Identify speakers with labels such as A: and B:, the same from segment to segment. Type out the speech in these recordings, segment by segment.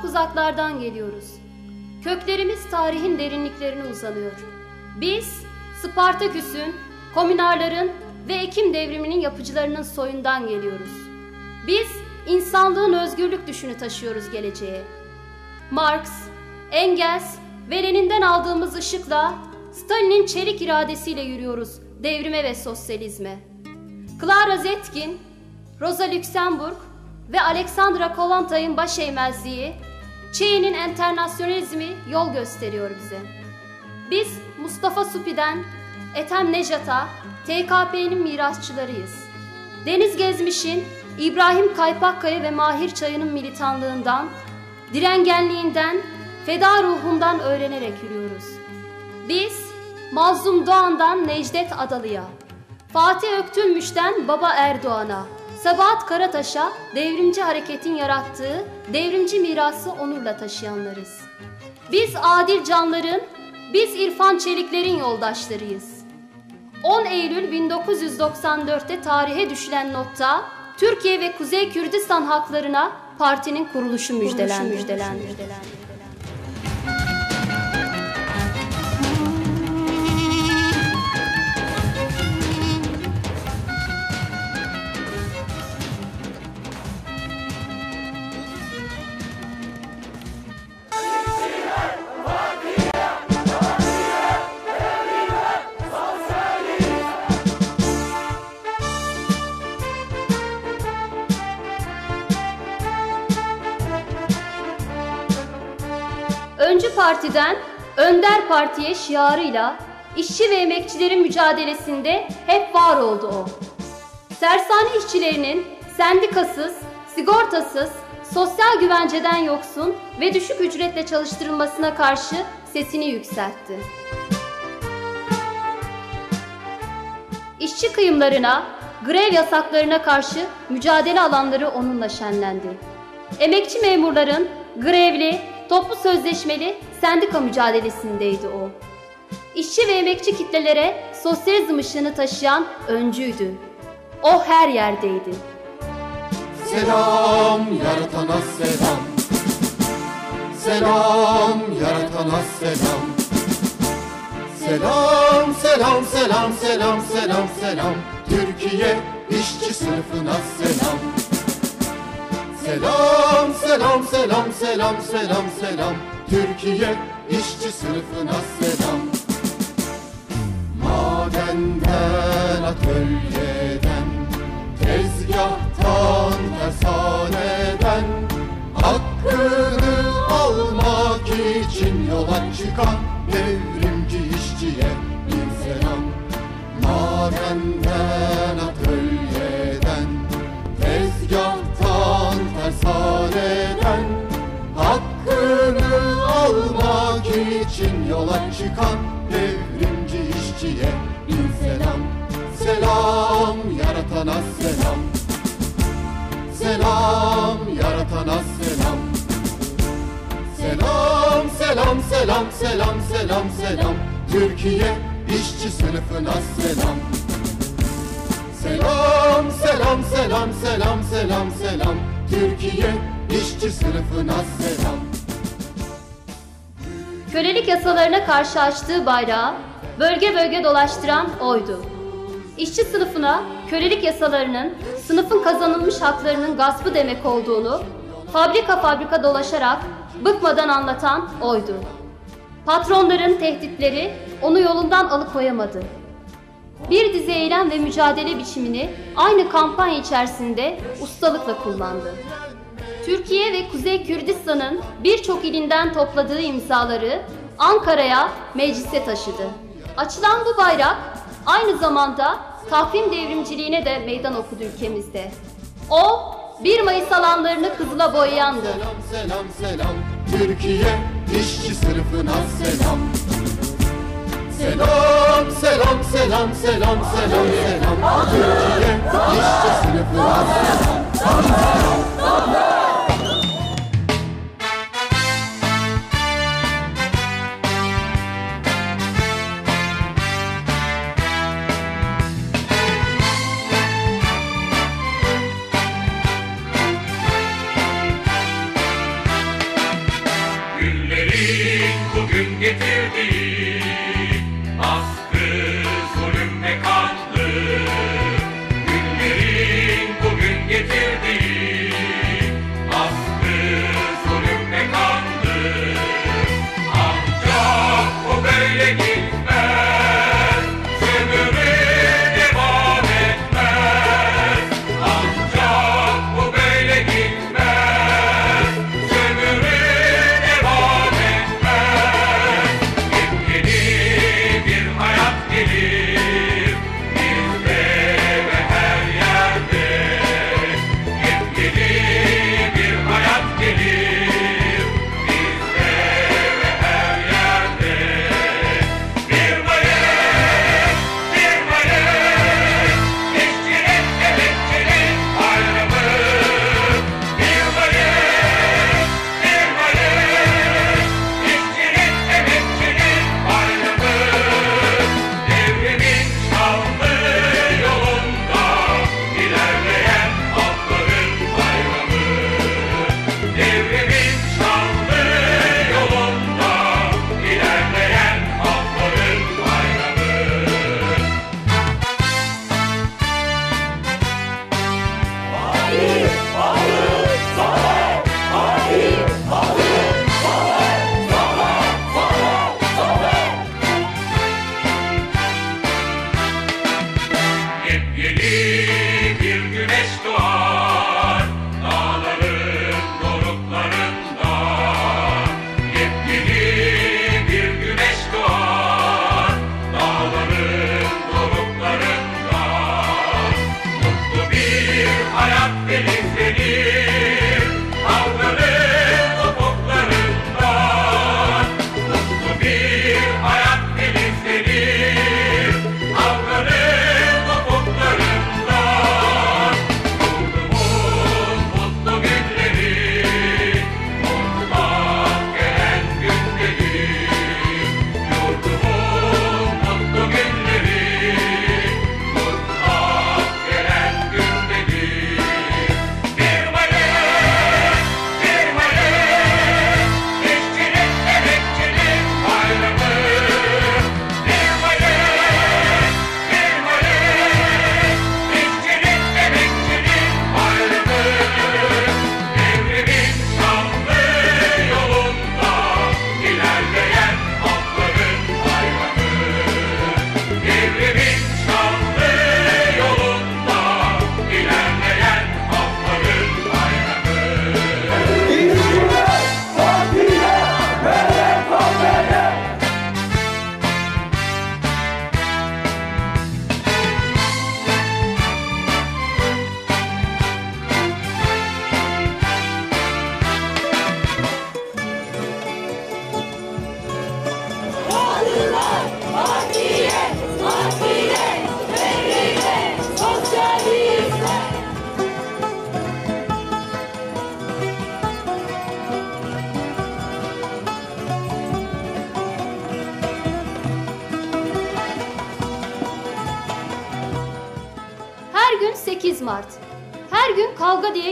A: çok uzaklardan geliyoruz. Köklerimiz tarihin derinliklerine uzanıyor. Biz Spartaküs'ün, komünarların ve Ekim devriminin yapıcılarının soyundan geliyoruz. Biz insanlığın özgürlük düşünü taşıyoruz geleceğe. Marx, Engels ve Lenin'den aldığımız ışıkla Stalin'in çelik iradesiyle yürüyoruz devrime ve sosyalizme. Clara Zetkin, Rosa Luxemburg ve Alexandra Kollontaj'ın baş Çey'nin enternasyonalizmi yol gösteriyor bize. Biz Mustafa Supi'den Ethem Nejat'a TKP'nin mirasçılarıyız. Deniz Gezmiş'in, İbrahim Kaypakkaya ve Mahir Çayı'nın militanlığından, direngenliğinden, feda ruhundan öğrenerek yürüyoruz. Biz Mazlum Doğan'dan Necdet Adalı'ya, Fatih Öktülmüş'ten Baba Erdoğan'a, Sabahat Karataş'a devrimci hareketin yarattığı devrimci mirası onurla taşıyanlarız. Biz adil canların, biz İrfan Çelikler'in yoldaşlarıyız. 10 Eylül 1994'te tarihe düşülen notta Türkiye ve Kuzey Kürdistan halklarına partinin kuruluşu müjdelendi. müjdelendi. müjdelendi. Öncü Parti'den Önder Parti'ye şiarıyla işçi ve emekçilerin mücadelesinde hep var oldu o. Sersane işçilerinin sendikasız, sigortasız, sosyal güvenceden yoksun ve düşük ücretle çalıştırılmasına karşı sesini yükseltti. İşçi kıyımlarına, grev yasaklarına karşı mücadele alanları onunla şenlendi. Emekçi memurların grevli, toplu sözleşmeli sendika mücadelesindeydi o. İşçi ve emekçi kitlelere sosyalizm ışığını taşıyan öncüydü. O her yerdeydi.
B: Selam yaratana selam Selam yaratana selam Selam selam selam selam selam selam Türkiye işçi sınıfına selam Selam selam selam selam selam selam. Türkiye işçi sınıfına selam. Madenden atölyeden Tezgahtan tersaneden. Hakkını almak için yola çıkan Devrimci işçiye bin selam. Madenden Tersaneden Hakkını almak için yola çıkan Devrimci işçiye bin selam. Selam yaratana selam. Selam yaratana selam. Selam selam selam selam selam selam. Türkiye işçi sınıfına selam Selam selam selam selam selam selam Türkiye işçi sınıfına selam
A: Kölelik yasalarına karşı açtığı bayrağı bölge bölge dolaştıran oydu. İşçi sınıfına kölelik yasalarının sınıfın kazanılmış haklarının gaspı demek olduğunu fabrika fabrika dolaşarak bıkmadan anlatan oydu. Patronların tehditleri onu yolundan alıkoyamadı. Bir dizi eylem ve mücadele biçimini aynı kampanya içerisinde ustalıkla kullandı. Türkiye ve Kuzey Kürdistan'ın birçok ilinden topladığı imzaları Ankara'ya, meclise taşıdı. Açılan bu bayrak aynı zamanda takvim devrimciliğine de meydan okudu ülkemizde. O 1 Mayıs alanlarını kızıla boyayandı.
B: Selam selam selam Türkiye işçi sınıfına selam Selam selam selam selam selam selam. Türkiye işçi sınıfına selam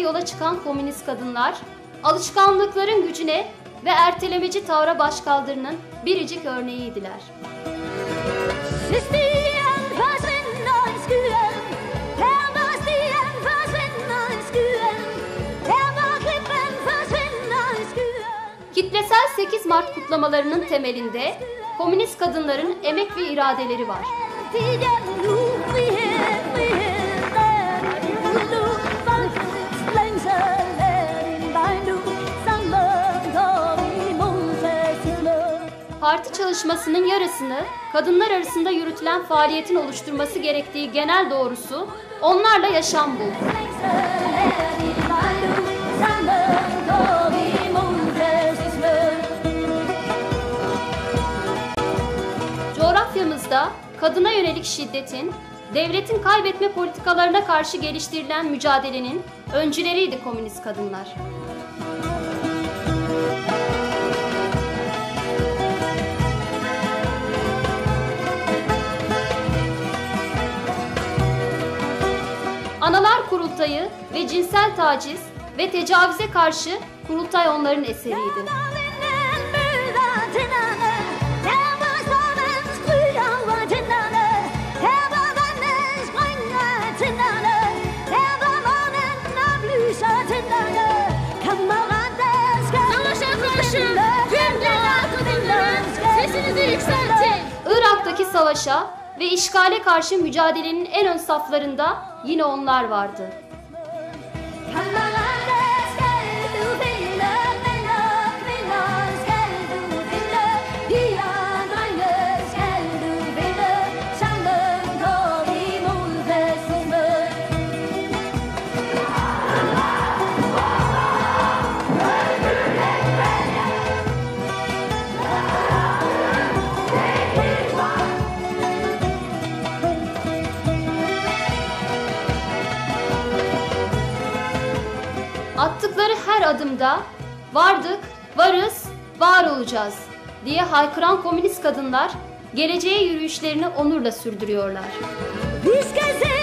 A: yola çıkan komünist kadınlar, alışkanlıkların gücüne ve ertelemeci tavra başkaldırının biricik örneğiydiler. Kitlesel 8 Mart kutlamalarının temelinde komünist kadınların emek ve iradeleri var. parti çalışmasının yarısını kadınlar arasında yürütülen faaliyetin oluşturması gerektiği genel doğrusu onlarla yaşam buldu. Coğrafyamızda kadına yönelik şiddetin, devletin kaybetme politikalarına karşı geliştirilen mücadelenin öncüleriydi komünist kadınlar. Kurultayı ve cinsel taciz ve tecavüze karşı kurultay onların eseriydi. Savaşa ve işgale karşı mücadelenin en ön saflarında yine onlar vardı. Adımda vardık, varız, var olacağız diye haykıran komünist kadınlar geleceğe yürüyüşlerini onurla sürdürüyorlar.
C: Vi skal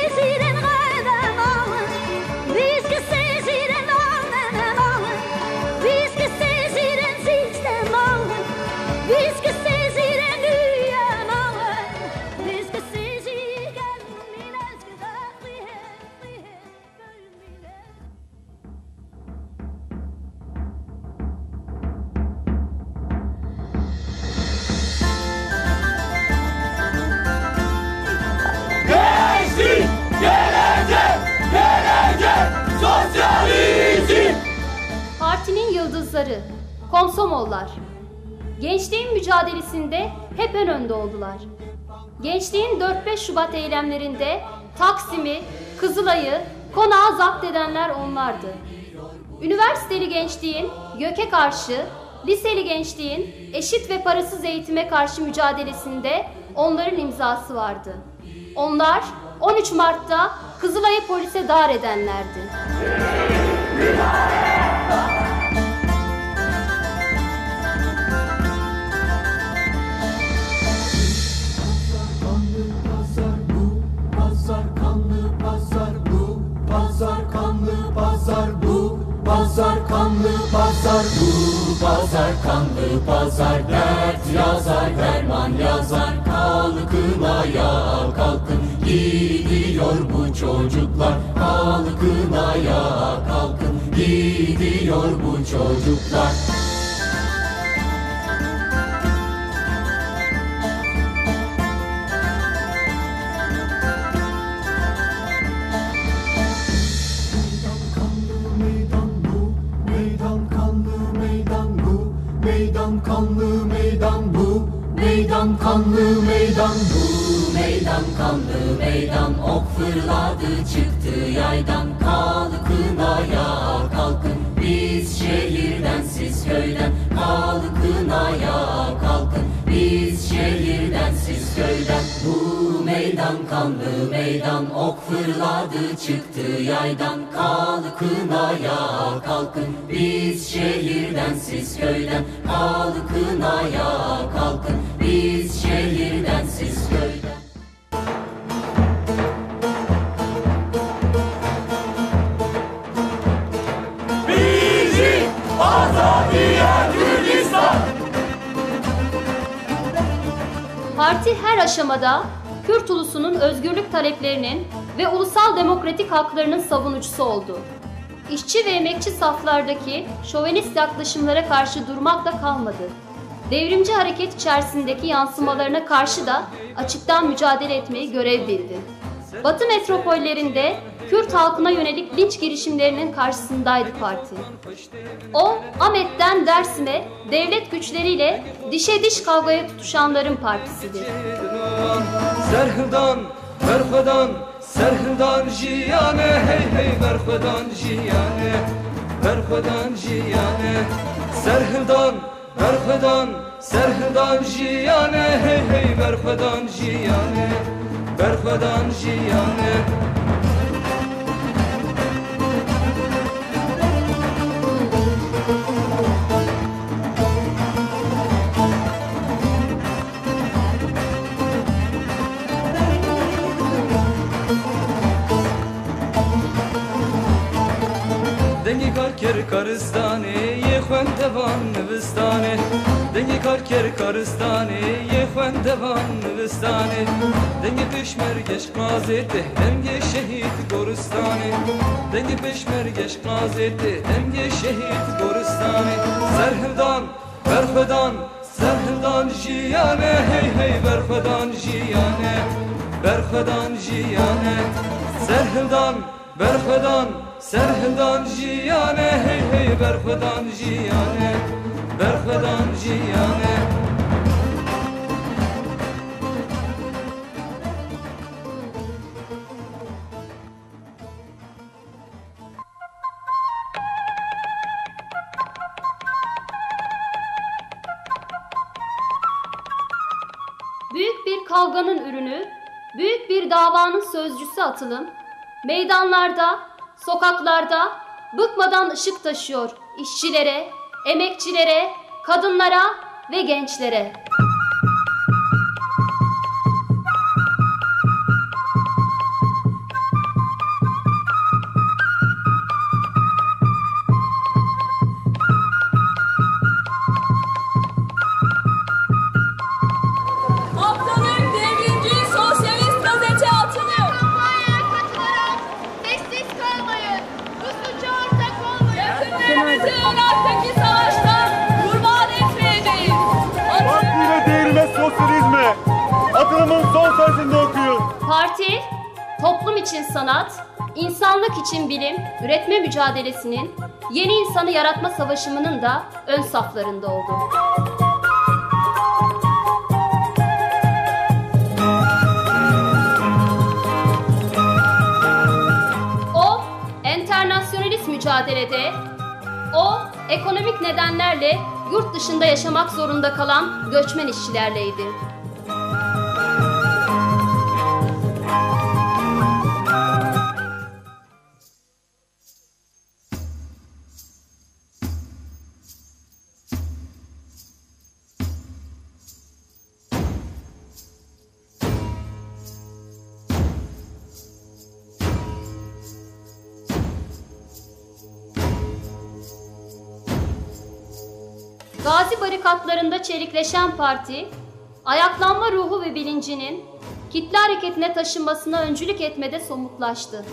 A: mücadelesinde hep en önde oldular. Gençliğin 4-5 Şubat eylemlerinde Taksim'i, Kızılay'ı, konağı zapt edenler onlardı. Üniversiteli gençliğin göke karşı, liseli gençliğin eşit ve parasız eğitime karşı mücadelesinde onların imzası vardı. Onlar 13 Mart'ta Kızılay'ı polise dar edenlerdi.
D: Kanlı pazar bu Pazar kanlı pazar Dert yazar derman yazar. Kalkın ayağa kalkın Gidiyor bu çocuklar. Kalkın ayağa kalkın Gidiyor bu çocuklar Meydan kanlı meydan. Bu Meydan kanlı meydan. Ok fırladı çıktı yaydan. Kalkın ayağa kalkın. Biz şehirden siz köyden. Kalkın ayağa kalkın Biz şehirden siz köyden. Bu meydan kanlı meydan Ok fırladı çıktı yaydan. Kalkın ayağa kalkın. Biz şehirden siz köyden. Kalkın ayağa kalkın. Biz şehirden siz köyden
A: Parti her aşamada Kürt ulusunun özgürlük taleplerinin ve ulusal demokratik haklarının savunucusu oldu. İşçi ve emekçi saflardaki şovenist yaklaşımlara karşı durmakla kalmadı. Devrimci hareket içerisindeki yansımalarına karşı da açıktan mücadele etmeyi görev bildi. Batı metropollerinde Kürt halkına yönelik linç girişimlerinin karşısındaydı parti. O, Ahmet'ten Dersim'e devlet güçleriyle dişe diş kavgaya tutuşanların partisidir.
E: Serhildan, berxwedan, serhildan jiyane Hey hey berxwedan jiyane Berxwedan jiyane Serhildan, berxwedan, serhildan jiyane Hey hey berxwedan jiyane Berxwedan jiyane کارستانه یه خوان دوان نوستانه دنگی کار کر کارستانه یه خوان دوان نوستانه دنگی پشمرگش قازete دنگی şehit goristane Dengi peşmergeş qazete Dengi şehit goristane Serhildan, berfedan Serhildan jiyane Hey hey berfedan jiyane berxwedan jiyane Serhildan berxwedan serhildan jiyane Hey hey berxwedan jiyane berxwedan jiyane
A: Büyük bir kavganın ürünü, büyük bir davanın sözcüsü atılım, meydanlarda, sokaklarda bıkmadan ışık taşıyor işçilere, emekçilere, kadınlara ve gençlere. İnsanlık için bilim, üretme mücadelesinin, yeni insanı yaratma savaşımının da ön saflarında oldu. O, enternasyonalist mücadelede, o, ekonomik nedenlerle yurt dışında yaşamak zorunda kalan göçmen işçilerleydi. Gazi barikatlarında çelikleşen parti, ayaklanma ruhu ve bilincinin kitle hareketine taşınmasına öncülük etmede somutlaştı.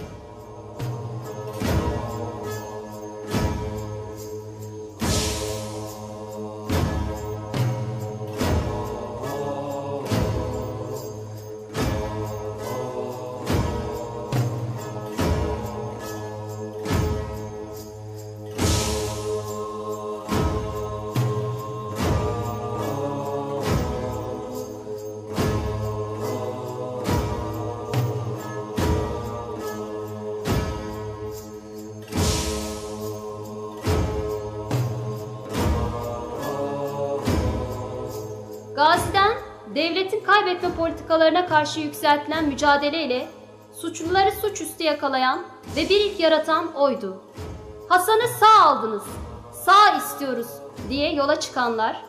A: Kaybetme politikalarına karşı yükseltilen mücadeleyle suçluları suçüstü yakalayan ve bir ilk yaratan oydu. Hasan'ı sağ aldınız, sağ istiyoruz diye yola çıkanlar,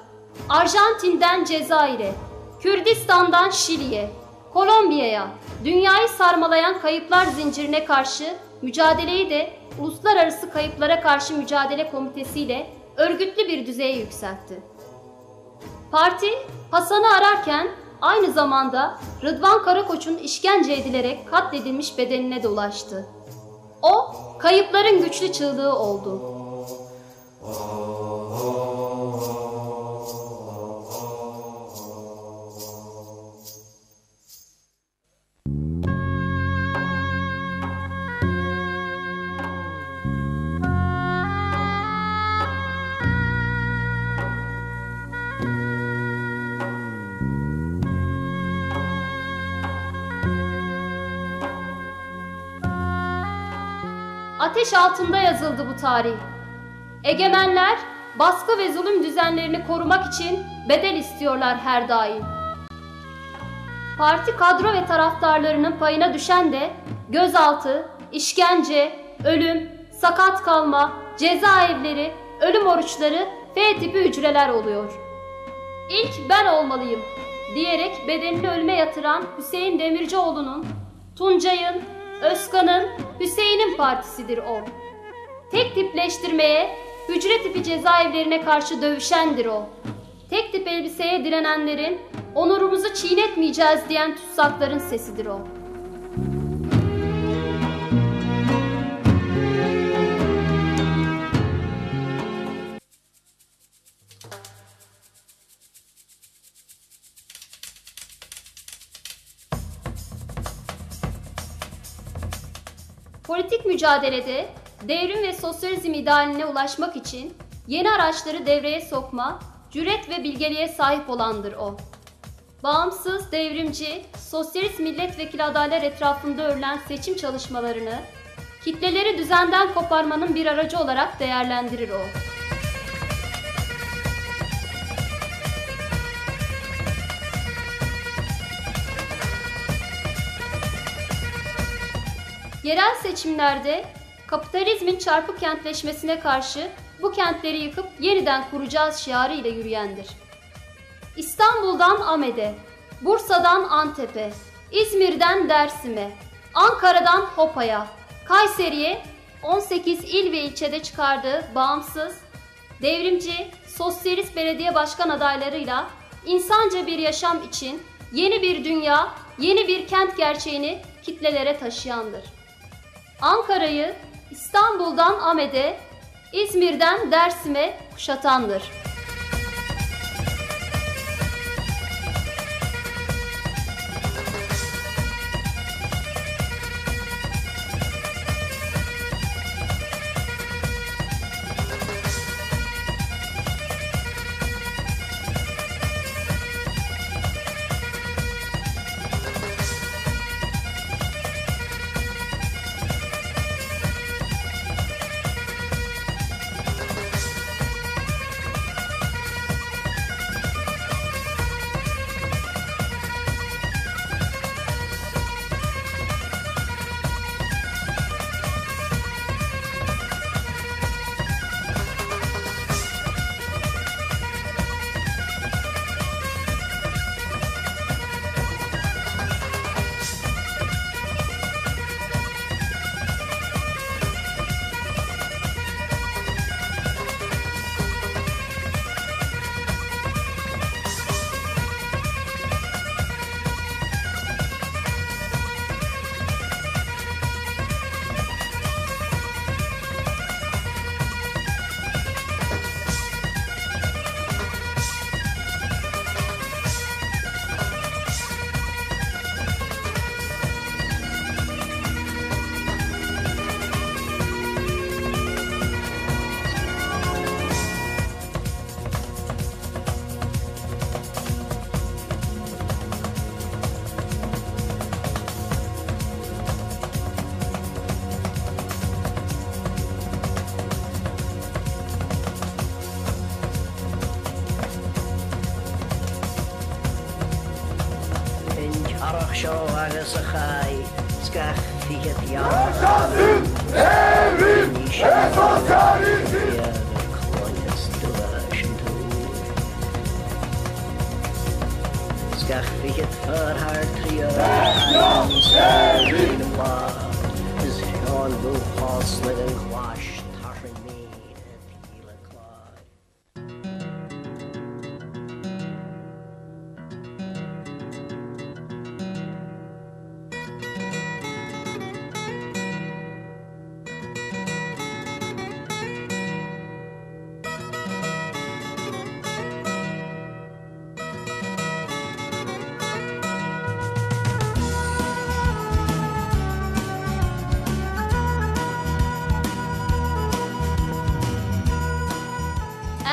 A: Arjantin'den Cezayir'e, Kürdistan'dan Şili'ye, Kolombiya'ya, dünyayı sarmalayan kayıplar zincirine karşı mücadeleyi de Uluslararası Kayıplara Karşı Mücadele Komitesi ile örgütlü bir düzeye yükseltti. Parti Hasan'ı ararken aynı zamanda Rıdvan Karakoç'un işkence edilerek katledilmiş bedenine de ulaştı. O kayıpların güçlü çığlığı oldu. Ateş altında yazıldı bu tarih. Egemenler baskı ve zulüm düzenlerini korumak için bedel istiyorlar her daim. Parti kadro ve taraftarlarının payına düşen de gözaltı, işkence, ölüm, sakat kalma, cezaevleri, ölüm oruçları F tipi hücreler oluyor. İlk ben olmalıyım diyerek bedenini ölüme yatıran Hüseyin Demircioğlu'nun, Tuncay'ın, Özkan'ın, Hüseyin'in partisidir o. Tek tipleştirmeye, hücre tipi cezaevlerine karşı dövüşendir o. Tek tip elbiseye direnenlerin, onurumuzu çiğnetmeyeceğiz diyen tutsakların sesidir o. mücadelede devrim ve sosyalizm idealine ulaşmak için yeni araçları devreye sokma, cüret ve bilgeliğe sahip olandır o. Bağımsız, devrimci, sosyalist milletvekili adaylar etrafında örülen seçim çalışmalarını kitleleri düzenden koparmanın bir aracı olarak değerlendirir o. Yerel seçimlerde kapitalizmin çarpık kentleşmesine karşı bu kentleri yıkıp yeniden kuracağız şiarı ile yürüyendir. İstanbul'dan Amed'e, Bursa'dan Antep'e, İzmir'den Dersim'e, Ankara'dan Hopa'ya, Kayseri'ye 18 il ve ilçede çıkardığı bağımsız, devrimci, sosyalist belediye başkan adaylarıyla insanca bir yaşam için yeni bir dünya, yeni bir kent gerçeğini kitlelere taşıyandır. Ankara'yı İstanbul'dan Amed'e, İzmir'den Dersim'e kuşatandır.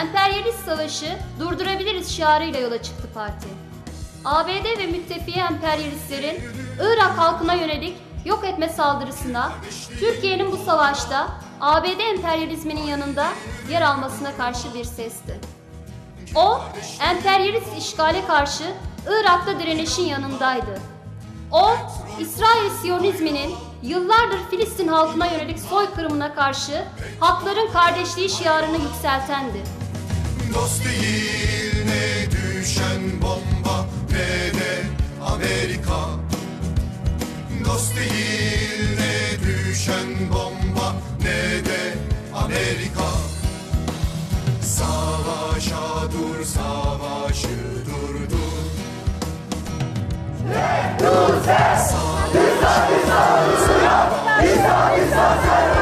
A: Emperyalist savaşı durdurabiliriz şiarıyla yola çıktı parti. ABD ve müttefiki emperyalistlerin Irak halkına yönelik yok etme saldırısına Türkiye'nin bu savaşta ABD emperyalizminin yanında yer almasına karşı bir sesti. O, emperyalist işgale karşı Irak'ta direnişin yanındaydı. O, İsrail Siyonizminin yıllardır Filistin halkına yönelik soykırımına karşı hakların kardeşliği şiarını yükseltendi.
B: Dost değil ne düşen bomba ne de Amerika Dost değil ne düşen bomba ne de Amerika Savaşa dur savaşı durdur başını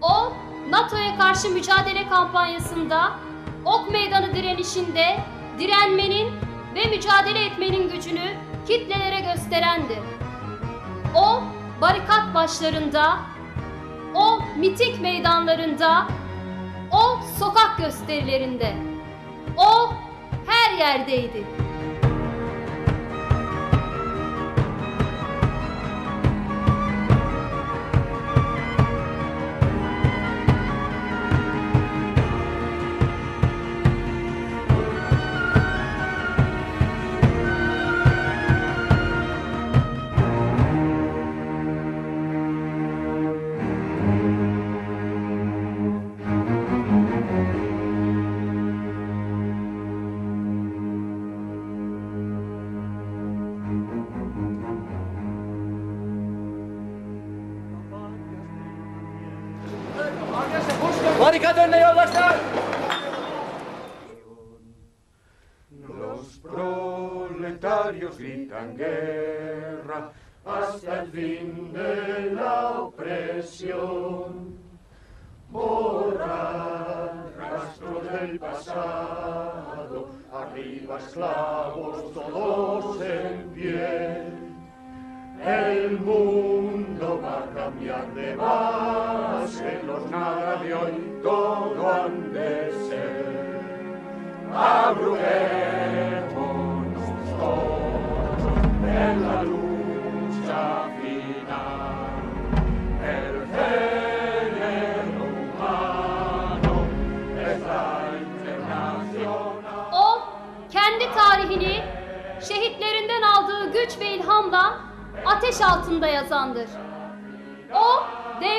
A: O, NATO'ya karşı mücadele kampanyasında, Ok Meydanı direnişinde direnmenin ve mücadele etmenin gücünü kitlelere gösterendi. O, barikat başlarında, o miting meydanlarında, o sokak gösterilerinde, o her yerdeydi.
E: Barikat önüne yoldaşlar.
F: Los proletarios gritan guerra hasta el fin de la opresión. Borrar rastros del pasado, arriba esclavos todos en pie. El mundo va a cambiar de base, los nada de hoy todo han de ser. Abruguémonos todos en la lucha final. El género humano es la internacional.
A: O kendi tarihini şehitlerinden aldığı güç ve ilhamla ateş altında yazandır.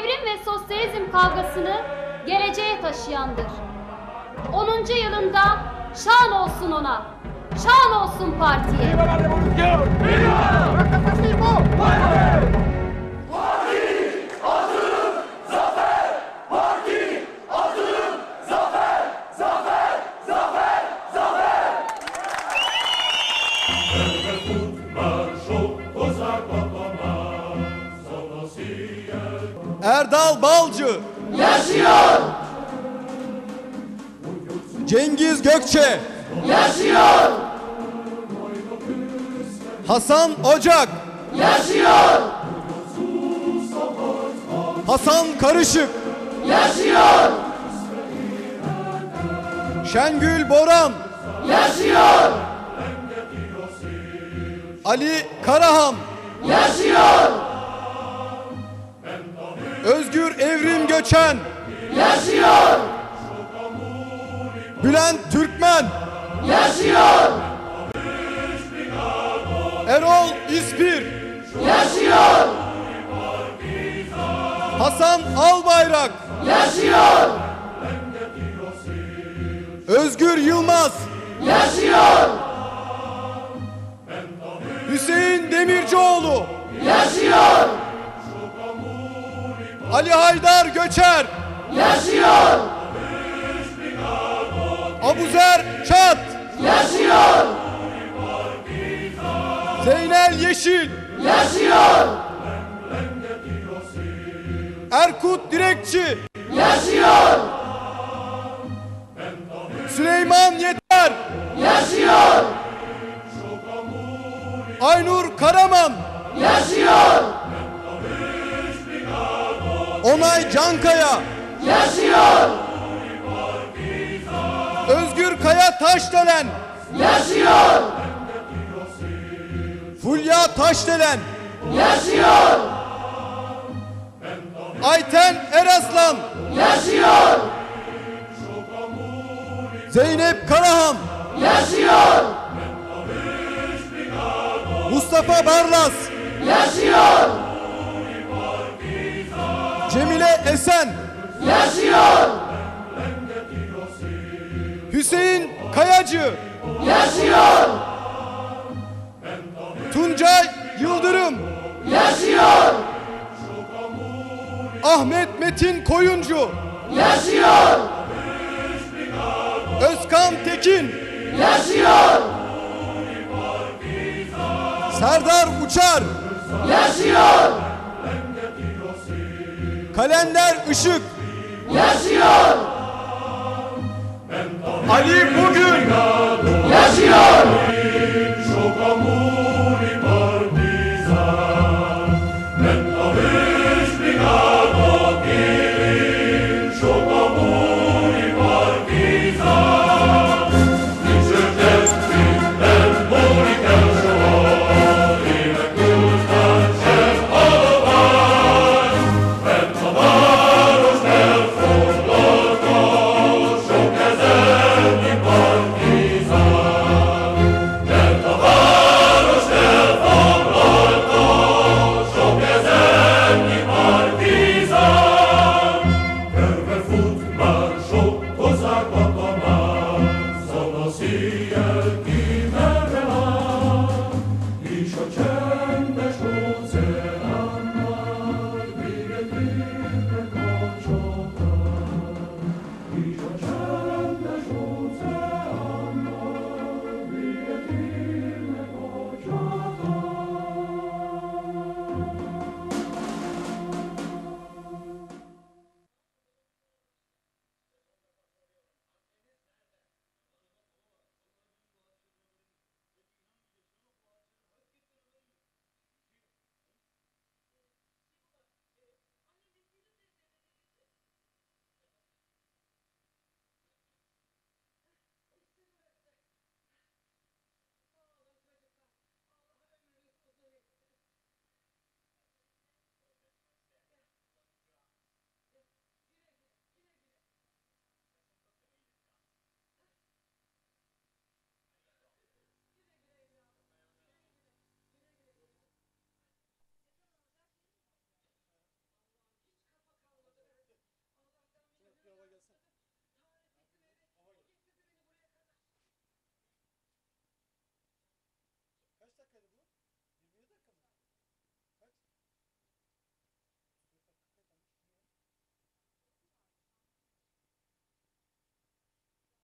A: Devrim ve sosyalizm kavgasını geleceğe taşıyandır. 10. yılında şan olsun ona, şan olsun partiye.
G: Erdal Balcı. Yaşıyor. Cengiz Gökçe. Yaşıyor. Hasan Ocak. Yaşıyor. Hasan Karışık. Yaşıyor. Şengül Boran. Yaşıyor. Ali Karahan. Özgür Evrim Göçen. Yaşıyor. Bülent Türkmen. Yaşıyor. Erol İspir. Yaşıyor. Hasan Albayrak. Yaşıyor. Özgür Yılmaz. Yaşıyor. Hüseyin Demircioğlu. Ali Haydar Göçer. Yaşıyor. Abuzer Çat. Yaşıyor. Zeynel Yeşil. Yaşıyor. Erkut Direkçi. Yaşıyor. Süleyman Yeter. Yaşıyor. Aynur Karaman. Onay Cankaya. Yaşıyor. Özgür Kaya Taşdelen. Yaşıyor. Hülya Taşdelen. Yaşıyor. Ayten Eraslan. Yaşıyor. Zeynep Karahan. Yaşıyor. Mustafa Barlas. Yaşıyor. Cemile Esen. Yaşıyor. Hüseyin Kayacı. Yaşıyor. Tuncay Yıldırım. Yaşıyor. Ahmet Metin Koyuncu. Yaşıyor. Özkan Tekin. Yaşıyor. Serdar Uçar. Yaşıyor. Kalender Işık yaşıyor. Ali bugün yaşıyor.